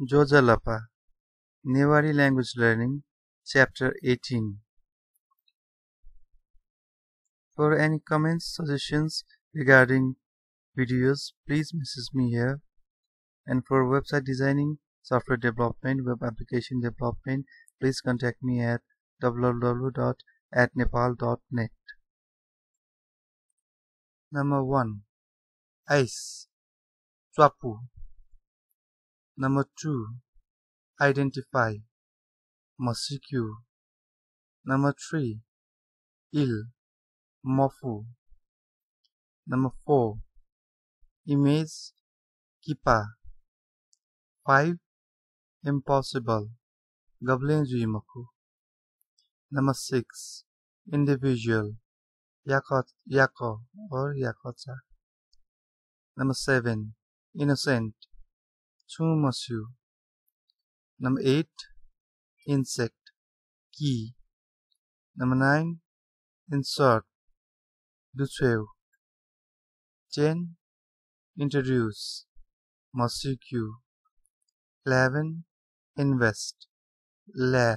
Jojalapa Newari Language Learning Chapter 18 For any comments, suggestions regarding videos, please message me here. And for website designing, software development, web application development, please contact me at www.atnepal.net. Number 1. Ice Swapu Number 2. Identify Mosquito Number 3. ill, Mofu Number 4. Image Kipa 5. Impossible Gablenjuimaku Number 6. Individual Yakot, Yako or Yakota Number 7. Innocent Chumasu Number 8. Insect Key Number 9. Insert Duchew 10. Introduce Mosquito 11. Invest La